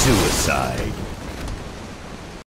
suicide.